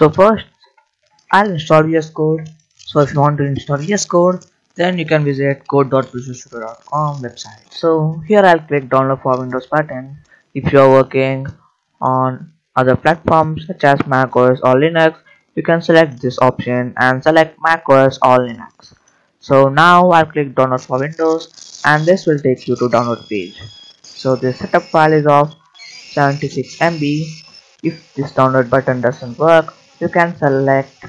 so first I'll install VS Code. So if you want to install VS Code then you can visit code.visualstudio.com website. So here I'll click download for Windows button. If you are working on other platforms such as Mac OS or Linux you can select this option and select Mac OS or Linux. So now I'll click download for Windows and this will take you to download page. So the setup file is of 76 MB if this download button doesn't work you can select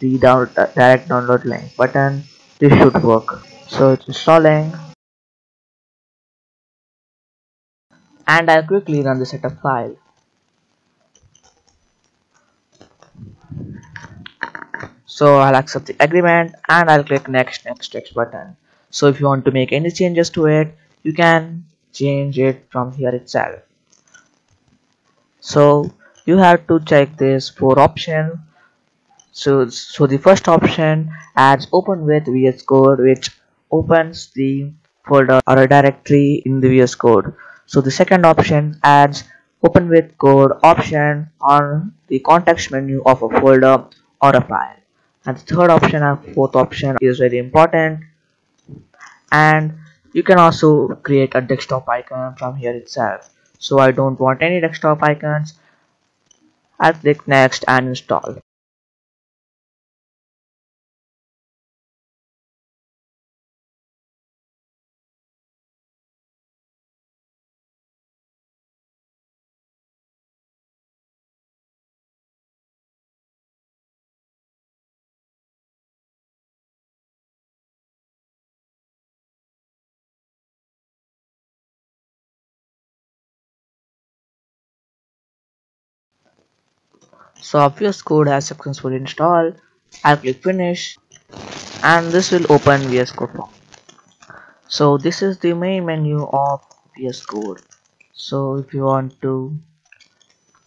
the download, uh, direct download link button. This should work. So it's installing. And I'll quickly run the setup file. So I'll accept the agreement and I'll click next next next button. So if you want to make any changes to it you can change it from here itself. So you have to check this for option so so the first option adds open with vs code which opens the folder or a directory in the vs code. So the second option adds open with code option on the context menu of a folder or a file. And the third option and fourth option is very important. And you can also create a desktop icon from here itself. So I don't want any desktop icons I'll click next and install so VS Code has successfully installed I'll click finish. And this will open VS Code form so this is the main menu of VS Code. So if you want to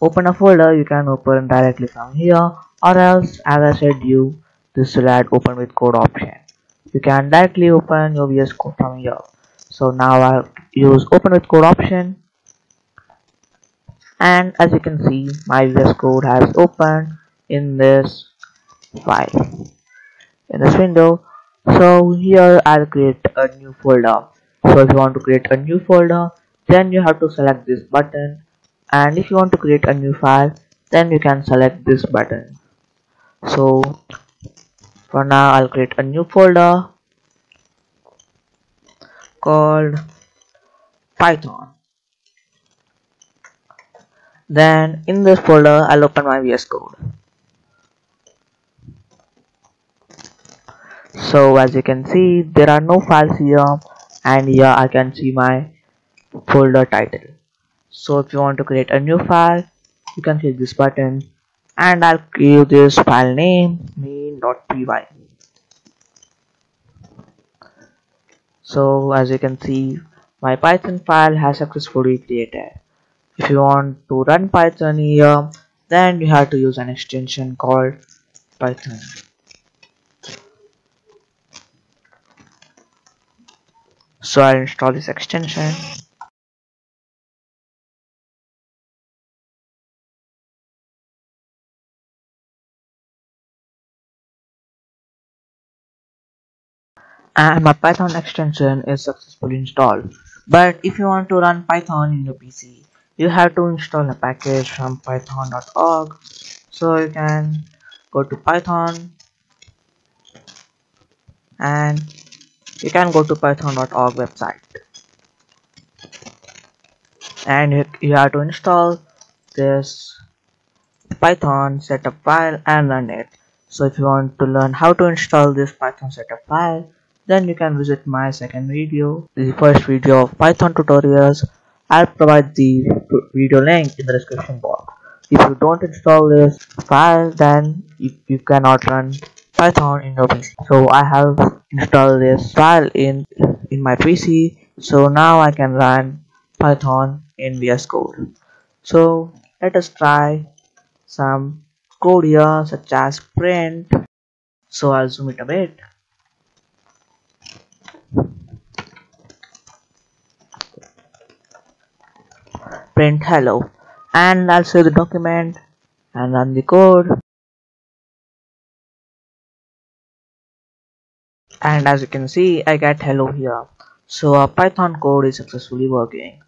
open a folder you can open directly from here. Or else as I said you this will add open with code option. You can directly open your VS Code from here. So now I'll use open with code option and as you can see my VS Code has opened in this file in this window. So here I'll create a new folder. So if you want to create a new folder then you have to select this button. And if you want to create a new file then you can select this button. So for now I'll create a new folder called Python then in this folder I'll open my VS Code. So as you can see there are no files here and here I can see my folder title. So if you want to create a new file you can click this button and I'll give this file name main.py so as you can see my python file has successfully created if you want to run python here then you have to use an extension called python. So i'll install this extension. And my python extension is successfully installed. But if you want to run python in your pc you have to install a package from python.org so you can go to python and you can go to python.org website. And you, have to install this python setup file and run it. So if you want to learn how to install this python setup file then you can visit my second video the first video of python tutorials I'll provide the video link in the description box. If you don't install this file then you, you cannot run Python in your PC. So I have installed this file in in my PC so now I can run Python in VS Code. So let us try some code here such as print. So I'll zoom it a bit. print hello. And I'll save the document. And run the code. And as you can see I get hello here. So our python code is successfully working.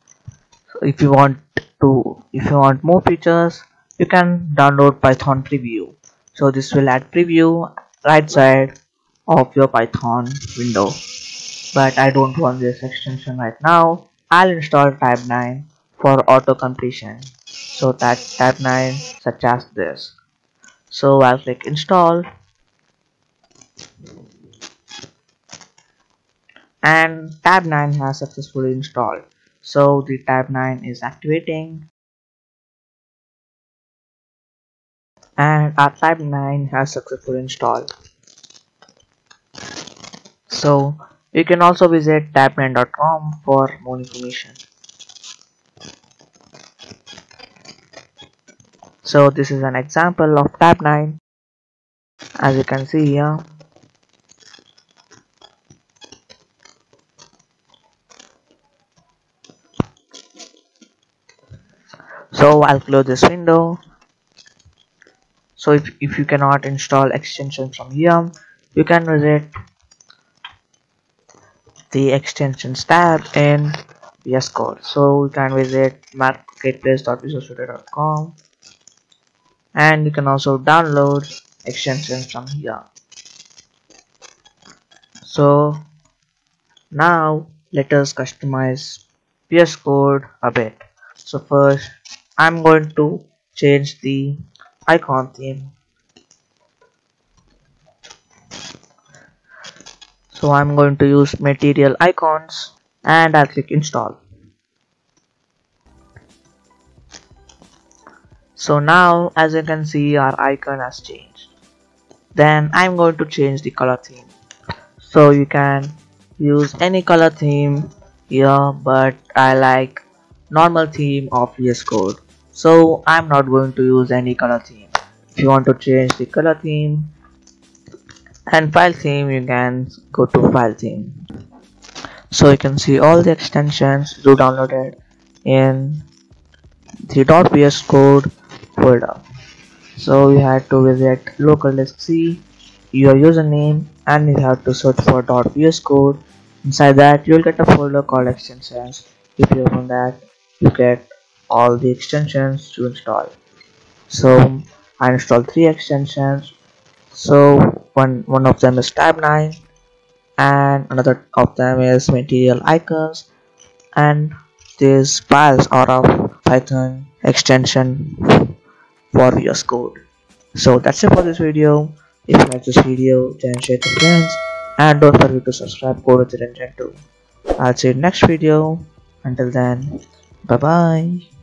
So if you want to if you want more features you can download python preview. So this will add preview right side of your python window. But I don't want this extension right now. I'll install Tabnine for auto completion. So that Tabnine such as this. So I'll click install. And Tabnine has successfully installed. So the Tabnine is activating. And our Tabnine has successfully installed. So you can also visit tabnine.com for more information so this is an example of Tabnine as you can see here. So I'll close this window. So if, if you cannot install extensions from here you can visit the extensions tab in VS Code. So you can visit marketplace.visualstudio.com and you can also download extensions from here. So now let us customize VS Code a bit. So first I'm going to change the icon theme. So I'm going to use material icons and I'll click install so now as you can see our icon has changed. Then I'm going to change the color theme. So you can use any color theme here but I like normal theme of VS Code. So I'm not going to use any color theme. If you want to change the color theme and file theme you can go to file theme. So you can see all the extensions you downloaded in the .vs code folder so you have to visit local disk C your username and you have to search for. dot .vs code. Inside that you'll get a folder called extensions. If you open that you get all the extensions to install. So I installed three extensions. So one one of them is Tabnine and another of them is material icons and these files are of python extension for VS code so that's it for this video. If you like this video then share to friends. And don't forget to subscribe code with the 2 i'll see you next video. Until then bye bye